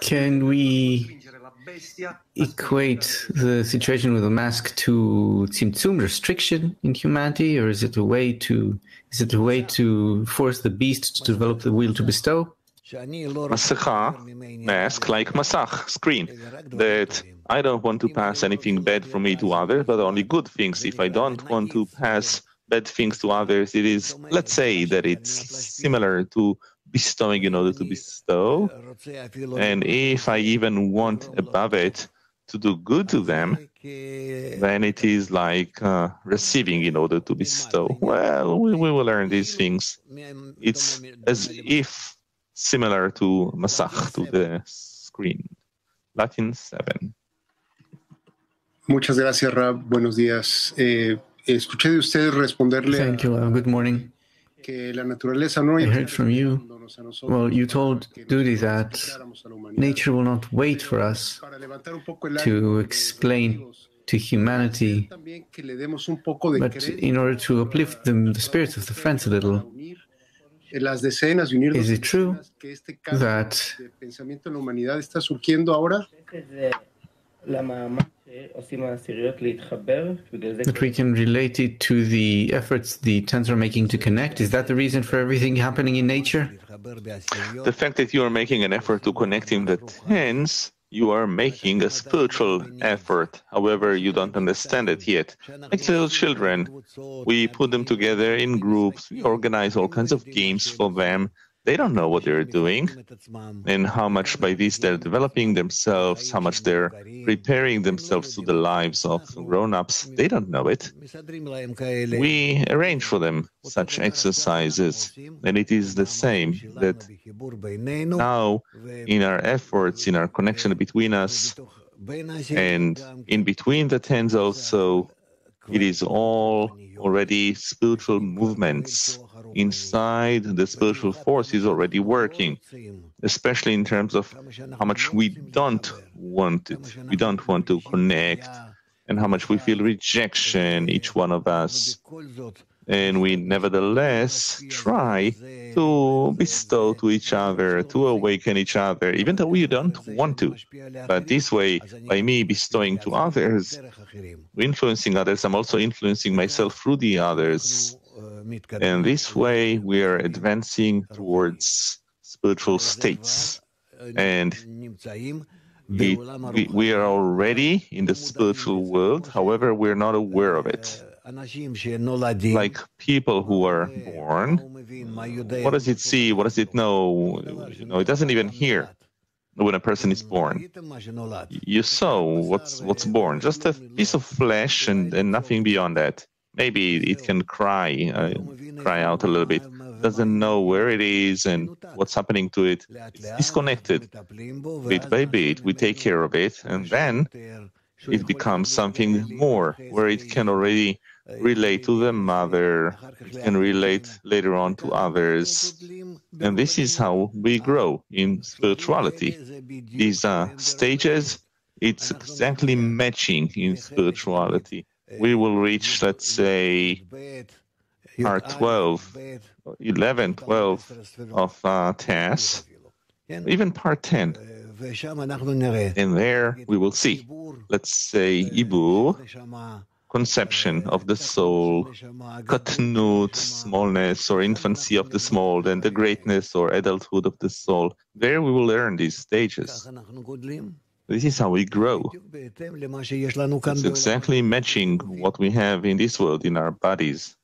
Can we equate the situation with a mask to tzimtzum restriction in humanity, or is it a way to is it a way to force the beast to develop the will to bestow? Masecha, mask like masach, screen, that I don't want to pass anything bad from me to others, but only good things. If I don't want to pass bad things to others, it is, let's say that it's similar to bestowing in order to bestow. And if I even want above it to do good to them, then it is like uh, receiving in order to bestow. Well, we, we will learn these things. It's as if similar to Masach, to the screen. Latin 7. Muchas gracias, Rab. Buenos días. Eh, escuché de usted responderle. Thank you. Uh, good morning. Que la naturaleza no I heard from you. Well, you told Dudi that nature will not wait for us to explain to humanity, but in order to uplift the, the spirits of the friends a little, is it true that that we can relate it to the efforts the tens are making to connect? Is that the reason for everything happening in nature? The fact that you are making an effort to connect in the tens you are making a spiritual effort. However, you don't understand it yet. Like little children, we put them together in groups, we organize all kinds of games for them they don't know what they're doing and how much by this they're developing themselves, how much they're preparing themselves to the lives of grown-ups. They don't know it. We arrange for them such exercises, and it is the same that now in our efforts, in our connection between us, and in between the tens also, it is all already spiritual movements inside the spiritual force is already working, especially in terms of how much we don't want it. We don't want to connect and how much we feel rejection, each one of us. And we nevertheless try to bestow to each other, to awaken each other, even though we don't want to. But this way, by me bestowing to others, influencing others, I'm also influencing myself through the others. And this way, we are advancing towards spiritual states. And we, we, are already in the spiritual world, however, we're not aware of it. Like people who are born, what does it see? What does it know? You know, it doesn't even hear when a person is born. You saw what's what's born, just a piece of flesh and, and nothing beyond that. Maybe it can cry, uh, cry out a little bit. Doesn't know where it is and what's happening to it. It's disconnected. Bit by bit, we take care of it, and then it becomes something more, where it can already relate to the mother, it can relate later on to others. And this is how we grow in spirituality. These are stages, it's exactly matching in spirituality we will reach, let's say, part 12, 11, 12 of uh, TES, even part 10. And there we will see, let's say, Ibur, conception of the soul, katnut, smallness or infancy of the small, then the greatness or adulthood of the soul. There we will learn these stages. This is how we grow. It's exactly matching what we have in this world, in our bodies.